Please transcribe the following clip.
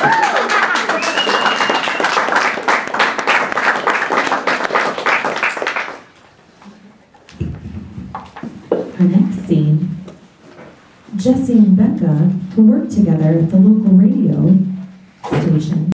Our next scene, Jesse and Becca, who work together at the local radio station,